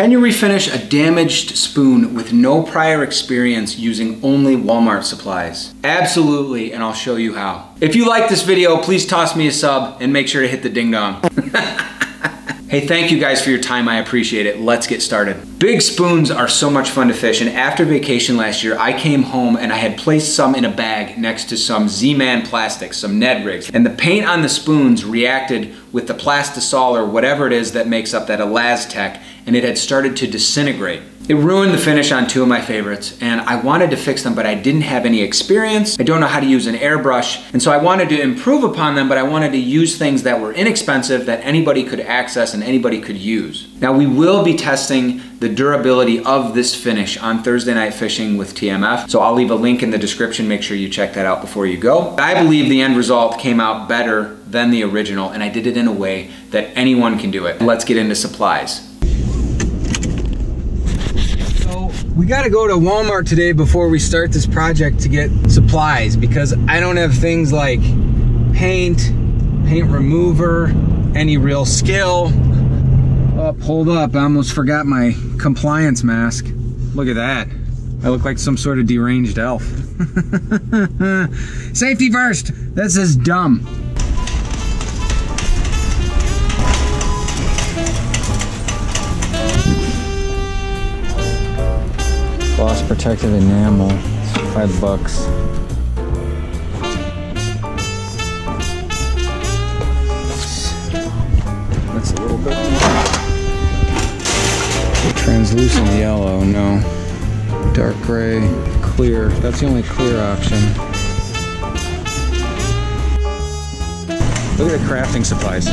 Can you refinish a damaged spoon with no prior experience using only Walmart supplies? Absolutely, and I'll show you how. If you like this video, please toss me a sub and make sure to hit the ding dong. Hey, thank you guys for your time. I appreciate it. Let's get started. Big spoons are so much fun to fish, and after vacation last year, I came home and I had placed some in a bag next to some Z-Man plastics, some Ned rigs, and the paint on the spoons reacted with the plastisol or whatever it is that makes up that ElaZtech, and it had started to disintegrate. It ruined the finish on two of my favorites, and I wanted to fix them, but I didn't have any experience. I don't know how to use an airbrush, and so I wanted to improve upon them, but I wanted to use things that were inexpensive that anybody could access and anybody could use. Now we will be testing the durability of this finish on Thursday Night Fishing with TMF, so I'll leave a link in the description. Make sure you check that out before you go. I believe the end result came out better than the original, and I did it in a way that anyone can do it. Let's get into supplies. We gotta go to Walmart today before we start this project to get supplies because I don't have things like paint, paint remover, any real skill. Up, oh, hold up, I almost forgot my compliance mask. Look at that. I look like some sort of deranged elf. Safety first! This is dumb. Gloss protective enamel, five bucks. That's a little bit Translucent yellow, no. Dark gray, clear. That's the only clear option. Look at the crafting supplies.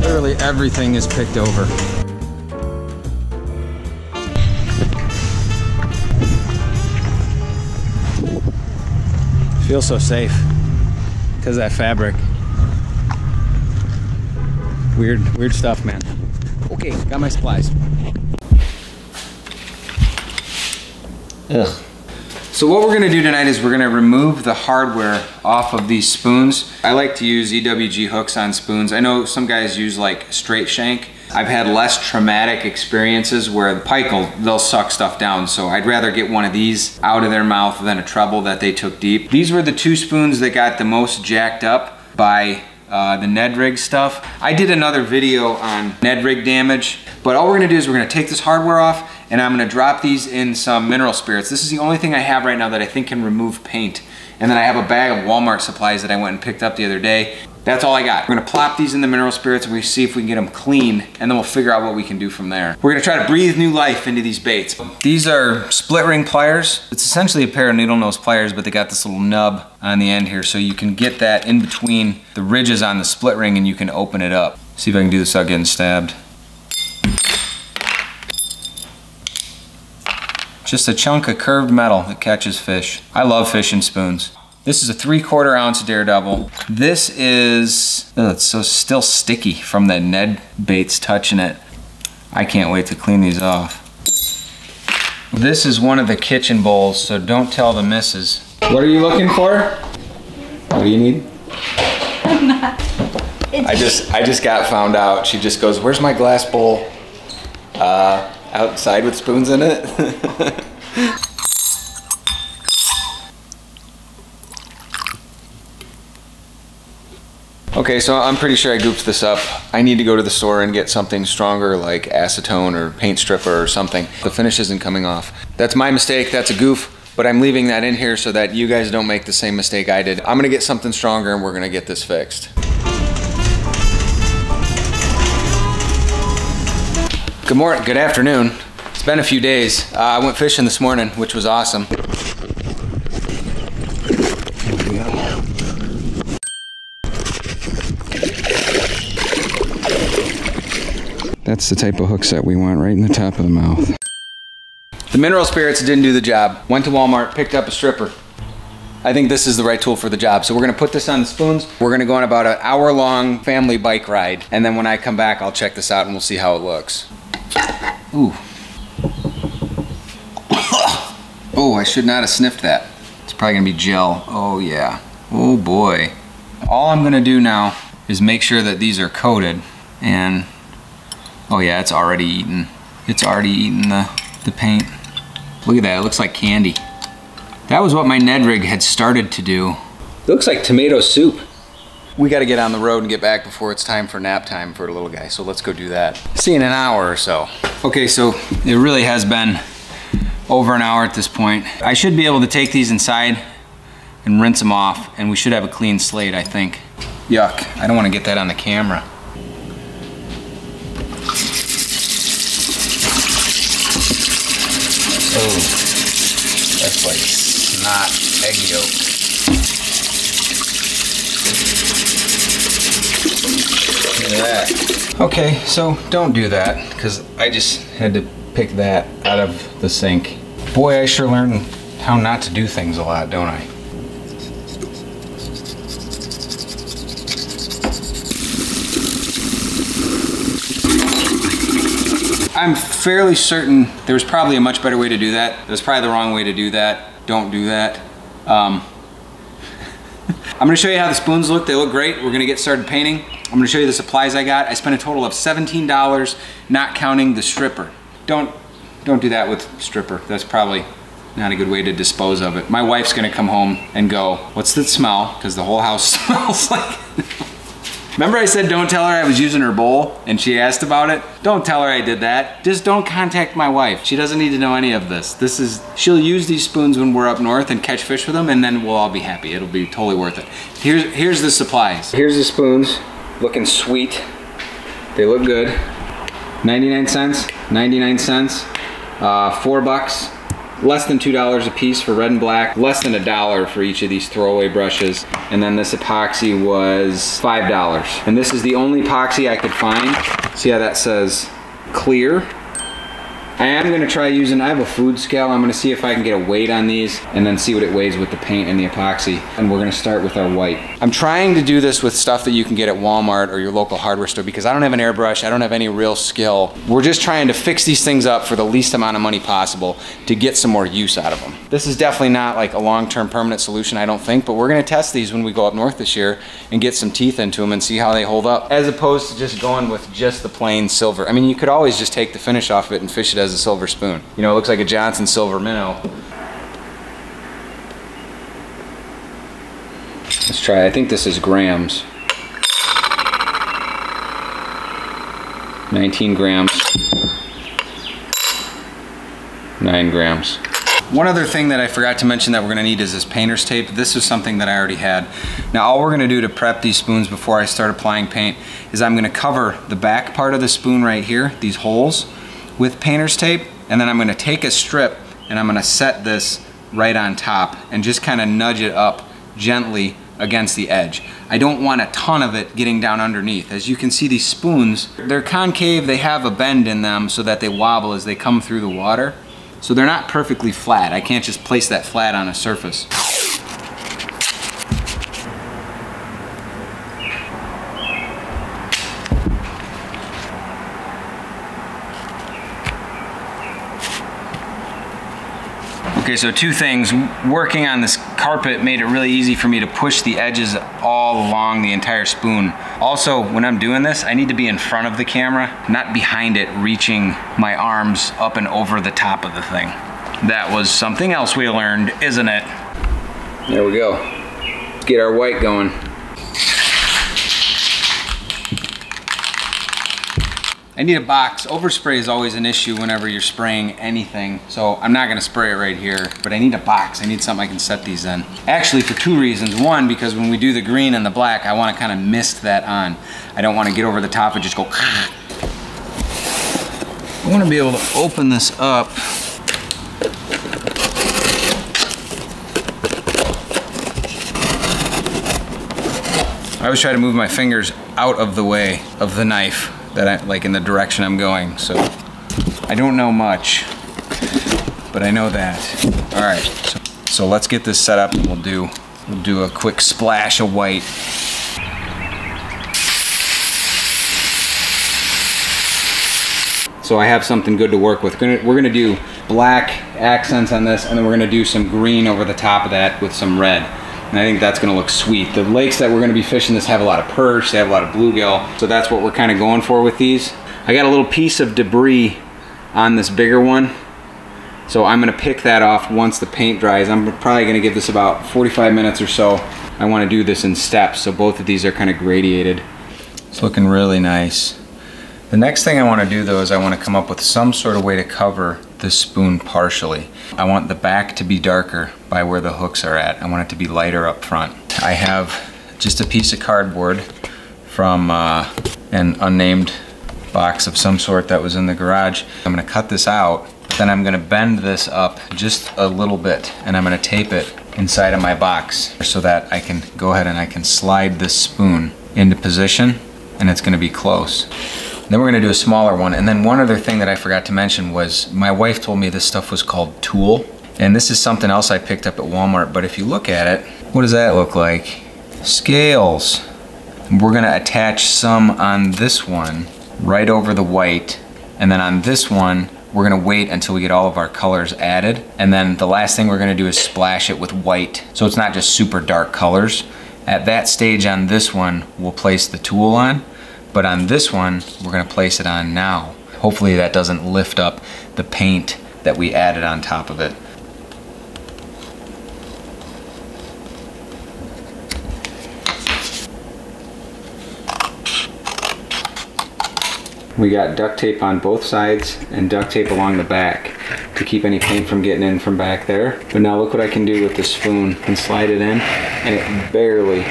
Literally everything is picked over. Feels so safe because that fabric. Weird, weird stuff, man. Okay, got my supplies. Ugh. So what we're gonna do tonight is we're gonna remove the hardware off of these spoons. I like to use EWG hooks on spoons. I know some guys use like straight shank. I've had less traumatic experiences where the pike will, they'll suck stuff down. So I'd rather get one of these out of their mouth than a treble that they took deep. These were the two spoons that got the most jacked up by uh, the Ned rig stuff. I did another video on Ned rig damage, but all we're gonna do is we're gonna take this hardware off and I'm gonna drop these in some mineral spirits. This is the only thing I have right now that I think can remove paint. And then I have a bag of Walmart supplies that I went and picked up the other day. That's all I got. We're gonna plop these in the mineral spirits and we see if we can get them clean and then we'll figure out what we can do from there. We're gonna try to breathe new life into these baits. These are split ring pliers. It's essentially a pair of needle nose pliers, but they got this little nub on the end here so you can get that in between the ridges on the split ring and you can open it up. See if I can do this without getting stabbed. Just a chunk of curved metal that catches fish. I love fishing spoons. This is a three quarter ounce Dardevle. This is, oh, it's so still sticky from the Ned baits touching it. I can't wait to clean these off. This is one of the kitchen bowls, so don't tell the missus. What are you looking for? What do you need? I'm not. I just, I just got found out. She just goes, where's my glass bowl? Uh, outside with spoons in it. Okay, so I'm pretty sure I gooped this up. I need to go to the store and get something stronger like acetone or paint stripper or something. The finish isn't coming off. That's my mistake, that's a goof, but I'm leaving that in here so that you guys don't make the same mistake I did. I'm gonna get something stronger and we're gonna get this fixed. Good morning, good afternoon. It's been a few days. Uh, I went fishing this morning, which was awesome. That's the type of hooks that we want right in the top of the mouth. The mineral spirits didn't do the job. Went to Walmart, picked up a stripper. I think this is the right tool for the job. So we're gonna put this on the spoons. We're gonna go on about an hour long family bike ride. And then when I come back, I'll check this out and we'll see how it looks. Ooh. oh, I should not have sniffed that. It's probably gonna be gel. Oh yeah. Oh boy. All I'm gonna do now is make sure that these are coated and Oh yeah, it's already eaten. It's already eaten the, the paint. Look at that, it looks like candy. That was what my Ned rig had started to do. It looks like tomato soup. We gotta get on the road and get back before it's time for nap time for the little guy, so let's go do that. See in an hour or so. Okay, so it really has been over an hour at this point. I should be able to take these inside and rinse them off, and we should have a clean slate, I think. Yuck, I don't wanna get that on the camera. Oh, that's like snot egg yolk. That. Okay, so don't do that, because I just had to pick that out of the sink. Boy, I sure learned how not to do things a lot, don't I? I'm fairly certain there was probably a much better way to do that. There's probably the wrong way to do that. Don't do that. Um, I'm gonna show you how the spoons look. They look great. We're gonna get started painting. I'm gonna show you the supplies I got. I spent a total of $17, not counting the stripper. Don't, don't do that with stripper. That's probably not a good way to dispose of it. My wife's gonna come home and go, what's the smell? Because the whole house smells like Remember I said don't tell her I was using her bowl and she asked about it? Don't tell her I did that. Just don't contact my wife. She doesn't need to know any of this. This is, she'll use these spoons when we're up north and catch fish with them and then we'll all be happy. It'll be totally worth it. Here's, here's the supplies. Here's the spoons, looking sweet. They look good. 99 cents, 99 cents, uh, four bucks less than $2 a piece for red and black, less than a dollar for each of these throwaway brushes. And then this epoxy was $5. And this is the only epoxy I could find. See how that says clear? I am gonna try using, I have a food scale. I'm gonna see if I can get a weight on these and then see what it weighs with the paint and the epoxy. And we're gonna start with our white. I'm trying to do this with stuff that you can get at Walmart or your local hardware store because I don't have an airbrush, I don't have any real skill. We're just trying to fix these things up for the least amount of money possible to get some more use out of them. This is definitely not like a long-term permanent solution, I don't think, but we're gonna test these when we go up north this year and get some teeth into them and see how they hold up, as opposed to just going with just the plain silver. I mean, you could always just take the finish off of it and fish it as a silver spoon. You know, it looks like a Johnson silver minnow. Let's try, I think this is grams. 19 grams. 9 grams. One other thing that I forgot to mention that we're gonna need is this painter's tape. This is something that I already had. Now all we're gonna do to prep these spoons before I start applying paint is I'm gonna cover the back part of the spoon right here, these holes, with painter's tape and then I'm gonna take a strip and I'm gonna set this right on top and just kind of nudge it up gently against the edge. I don't want a ton of it getting down underneath. As you can see these spoons, they're concave, they have a bend in them so that they wobble as they come through the water. So they're not perfectly flat. I can't just place that flat on a surface. Okay, so two things. Working on this carpet made it really easy for me to push the edges all along the entire spoon. Also, when I'm doing this, I need to be in front of the camera, not behind it, reaching my arms up and over the top of the thing. That was something else we learned, isn't it? There we go. Let's get our white going. I need a box. Overspray is always an issue whenever you're spraying anything. So I'm not gonna spray it right here, but I need a box. I need something I can set these in. Actually, for two reasons. One, because when we do the green and the black, I wanna kind of mist that on. I don't wanna get over the top and just go ah. I wanna be able to open this up I always try to move my fingers out of the way of the knife that I, like in the direction I'm going. So I don't know much, but I know that. All right, so, so let's get this set up and we'll do, we'll do a quick splash of white. So I have something good to work with. We're gonna, we're gonna do black accents on this and then we're gonna do some green over the top of that with some red. And I think that's gonna look sweet. The lakes that we're gonna be fishing this have a lot of perch, they have a lot of bluegill. So that's what we're kind of going for with these. I got a little piece of debris on this bigger one. So I'm gonna pick that off once the paint dries. I'm probably gonna give this about 45 minutes or so. I wanna do this in steps, so both of these are kind of gradiated. It's looking really nice. The next thing I wanna do though is I wanna come up with some sort of way to cover this spoon partially. I want the back to be darker by where the hooks are at. I want it to be lighter up front. I have just a piece of cardboard from uh, an unnamed box of some sort that was in the garage. I'm gonna cut this out, then I'm gonna bend this up just a little bit and I'm gonna tape it inside of my box so that I can go ahead and I can slide this spoon into position and it's gonna be close. Then we're gonna do a smaller one. And then one other thing that I forgot to mention was my wife told me this stuff was called tulle. And this is something else I picked up at Walmart, but if you look at it, what does that look like? Scales. We're gonna attach some on this one right over the white. And then on this one, we're gonna wait until we get all of our colors added. And then the last thing we're gonna do is splash it with white. So it's not just super dark colors. At that stage on this one, we'll place the tulle on. But on this one, we're gonna place it on now. Hopefully that doesn't lift up the paint that we added on top of it. We got duct tape on both sides and duct tape along the back to keep any paint from getting in from back there. But now look what I can do with the spoon and slide it in and it barely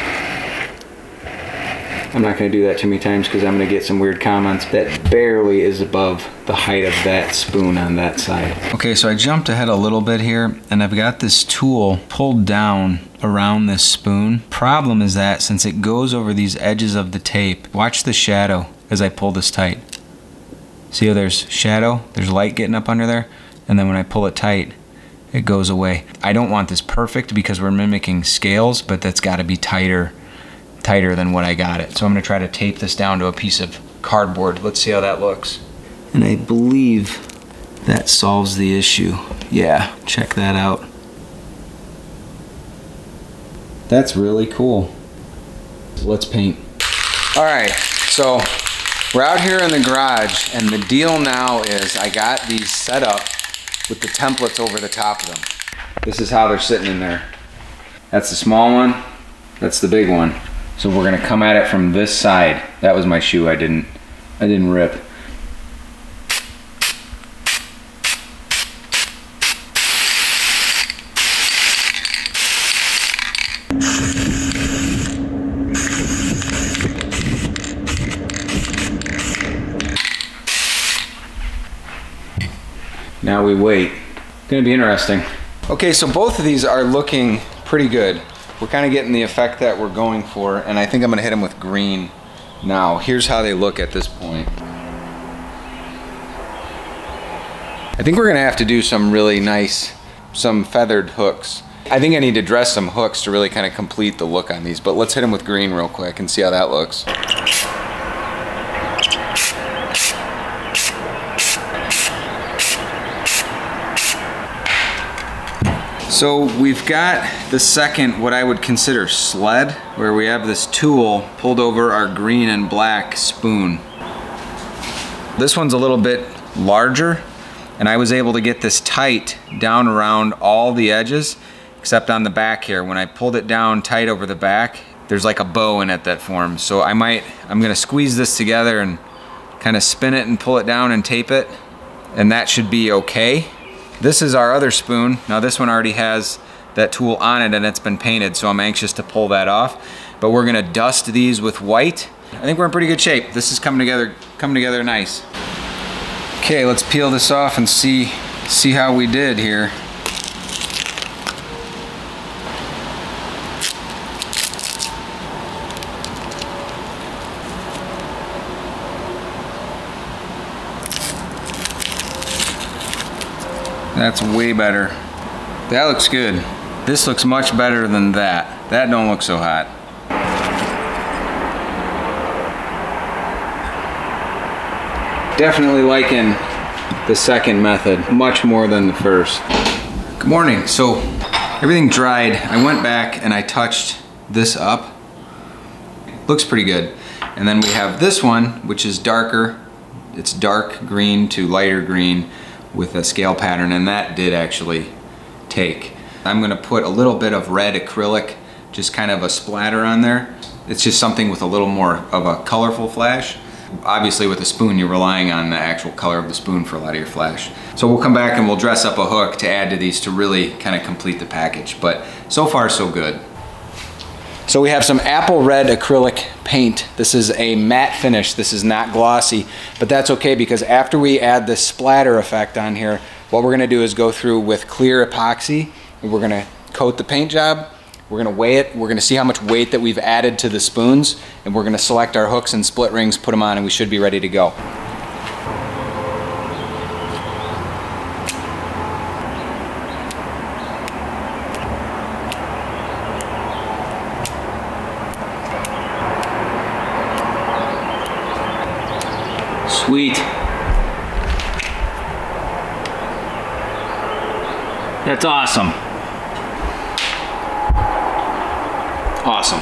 I'm not going to do that too many times because I'm going to get some weird comments. That barely is above the height of that spoon on that side. Okay, so I jumped ahead a little bit here and I've got this tulle pulled down around this spoon. Problem is that since it goes over these edges of the tape, watch the shadow as I pull this tight. See how there's shadow? There's light getting up under there. And then when I pull it tight, it goes away. I don't want this perfect because we're mimicking scales, but that's got to be tighter, tighter than what I got it. So I'm going to try to tape this down to a piece of cardboard. Let's see how that looks. And I believe that solves the issue. Yeah, check that out. That's really cool. Let's paint. All right, so we're out here in the garage and the deal now is I got these set up with the templates over the top of them. This is how they're sitting in there. That's the small one, that's the big one. So we're gonna come at it from this side. That was my shoe I didn't, I didn't rip. Now we wait. Gonna be interesting. Okay, so both of these are looking pretty good. We're kind of getting the effect that we're going for, and I think I'm gonna hit them with green now. Here's how they look at this point. I think we're gonna have to do some really nice, some feathered hooks. I think I need to dress some hooks to really kind of complete the look on these, but let's hit them with green real quick and see how that looks. So we've got the second, what I would consider sled, where we have this tulle pulled over our green and black spoon. This one's a little bit larger, and I was able to get this tight down around all the edges, except on the back here. When I pulled it down tight over the back, there's like a bow in it that forms. So I might, I'm gonna squeeze this together and kind of spin it and pull it down and tape it, and that should be okay. This is our other spoon. Now this one already has that tulle on it and it's been painted, so I'm anxious to pull that off. But we're gonna dust these with white. I think we're in pretty good shape. This is coming together, coming together nice. Okay, let's peel this off and see, see how we did here. That's way better. That looks good. This looks much better than that. That don't look so hot. Definitely liking the second method much more than the first. Good morning. So everything dried. I went back and I touched this up. Looks pretty good. And then we have this one, which is darker, it's dark green to lighter green with a scale pattern and that did actually take. I'm gonna put a little bit of red acrylic, just kind of a splatter on there. It's just something with a little more of a colorful flash. Obviously with a spoon, you're relying on the actual color of the spoon for a lot of your flash. So we'll come back and we'll dress up a hook to add to these to really kind of complete the package. But so far so good. So we have some apple red acrylic paint. This is a matte finish. This is not glossy, but that's okay because after we add this splatter effect on here, what we're gonna do is go through with clear epoxy we're gonna coat the paint job. We're gonna weigh it. We're gonna see how much weight that we've added to the spoons and we're gonna select our hooks and split rings, put them on and we should be ready to go. Sweet. That's awesome. Awesome.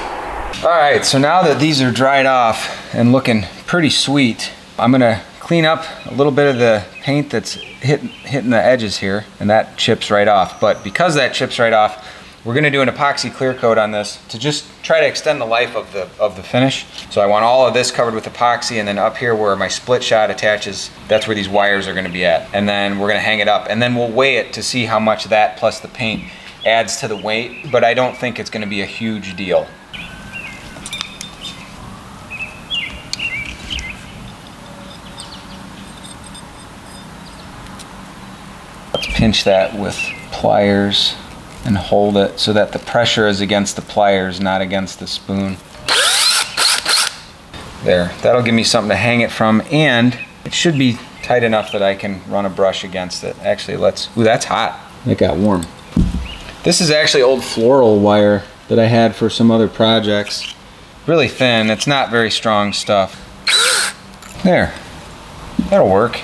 All right, so now that these are dried off and looking pretty sweet, I'm gonna clean up a little bit of the paint that's hitting, hitting the edges here, and that chips right off. But because that chips right off, we're gonna do an epoxy clear coat on this to just try to extend the life of the, of the finish. So I want all of this covered with epoxy and then up here where my split shot attaches, that's where these wires are gonna be at. And then we're gonna hang it up and then we'll weigh it to see how much that plus the paint adds to the weight, but I don't think it's gonna be a huge deal. Let's pinch that with pliers and hold it so that the pressure is against the pliers, not against the spoon. There, that'll give me something to hang it from and it should be tight enough that I can run a brush against it. Actually, let's, ooh, that's hot. It got warm. This is actually old floral wire that I had for some other projects. Really thin, it's not very strong stuff. There, that'll work.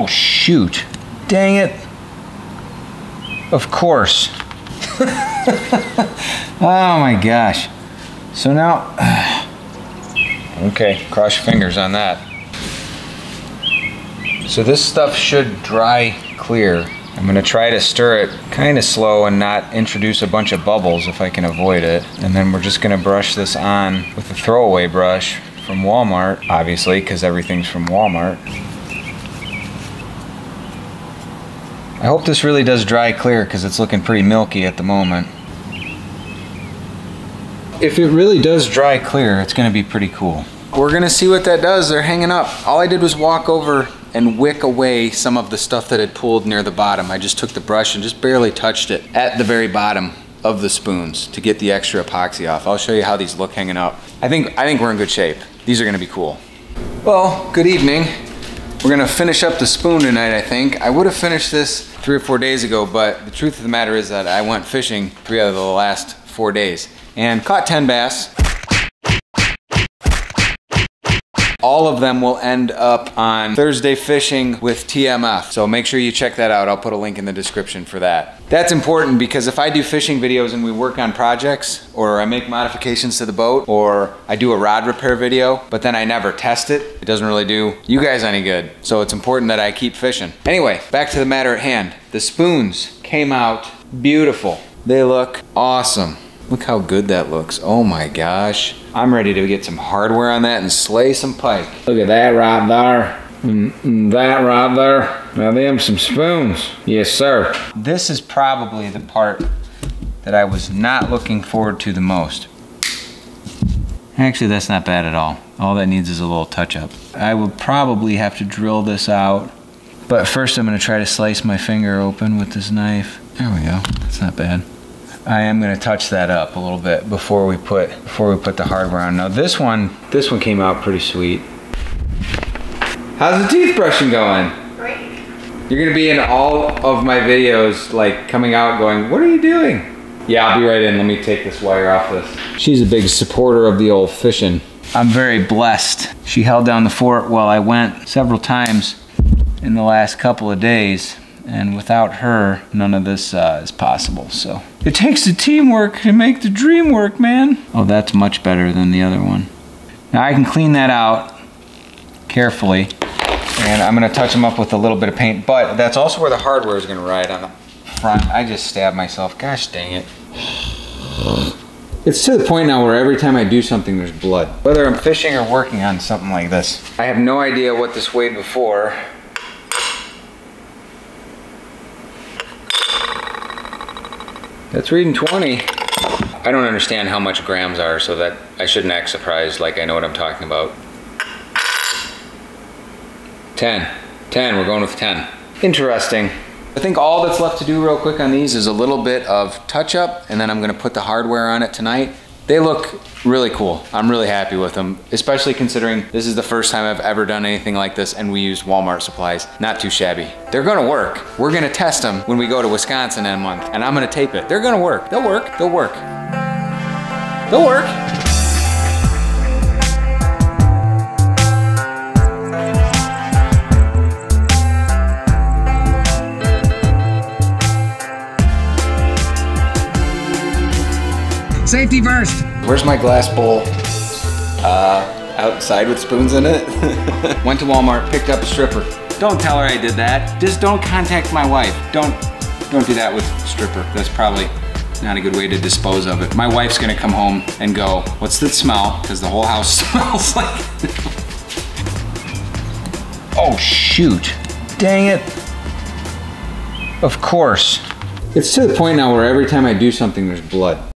Oh shoot, dang it. Of course. oh my gosh. So now, okay, cross your fingers on that. So this stuff should dry clear. I'm gonna try to stir it kind of slow and not introduce a bunch of bubbles if I can avoid it. And then we're just gonna brush this on with a throwaway brush from Walmart, obviously, because everything's from Walmart. I hope this really does dry clear because it's looking pretty milky at the moment. If it really does dry clear, it's gonna be pretty cool. We're gonna see what that does. They're hanging up. All I did was walk over and wick away some of the stuff that had pulled near the bottom. I just took the brush and just barely touched it at the very bottom of the spoons to get the extra epoxy off. I'll show you how these look hanging up. I think, I think we're in good shape. These are gonna be cool. Well, good evening. We're gonna finish up the spoon tonight, I think. I would have finished this three or four days ago, but the truth of the matter is that I went fishing three out of the last four days and caught 10 bass. All of them will end up on Thursday Fishing with TMF. So make sure you check that out. I'll put a link in the description for that. That's important because if I do fishing videos and we work on projects or I make modifications to the boat or I do a rod repair video, but then I never test it, it doesn't really do you guys any good. So it's important that I keep fishing. Anyway, back to the matter at hand. The spoons came out beautiful. They look awesome. Look how good that looks. Oh my gosh. I'm ready to get some hardware on that and slay some pike. Look at that right there. And that right there. Now them some spoons. Yes, sir. This is probably the part that I was not looking forward to the most. Actually, that's not bad at all. All that needs is a little touch up. I would probably have to drill this out. But first I'm gonna try to slice my finger open with this knife. There we go, that's not bad. I am gonna touch that up a little bit before we put before we put the hardware on. Now this one, this one came out pretty sweet. How's the teeth brushing going? Great. You're gonna be in all of my videos, like coming out going, what are you doing? Yeah, I'll be right in. Let me take this wire off this. She's a big supporter of the old fishing. I'm very blessed. She held down the fort while I went several times in the last couple of days And without her, none of this uh, is possible, so. It takes the teamwork to make the dream work, man. Oh, that's much better than the other one. Now I can clean that out carefully. And I'm gonna touch them up with a little bit of paint, but that's also where the hardware is gonna ride on the front. I just stabbed myself, gosh dang it. It's to the point now where every time I do something, there's blood. Whether I'm fishing or working on something like this. I have no idea what this weighed before. That's reading 20. I don't understand how much grams are, so that I shouldn't act surprised like I know what I'm talking about. 10. 10, we're going with 10. Interesting. I think all that's left to do real quick on these is a little bit of touch up and then I'm gonna put the hardware on it tonight. They look really cool. I'm really happy with them, especially considering this is the first time I've ever done anything like this and we used Walmart supplies. Not too shabby. They're gonna work. We're gonna test them when we go to Wisconsin in a month and I'm gonna tape it. They're gonna work. They'll work. They'll work. They'll work. Where's my glass bowl? Uh, outside with spoons in it. Went to Walmart, picked up a stripper. Don't tell her I did that. Just don't contact my wife. Don't, don't do that with stripper. That's probably not a good way to dispose of it. My wife's gonna come home and go, what's that smell? Because the whole house smells like. oh shoot. Dang it. Of course. It's to the point now where every time I do something, there's blood.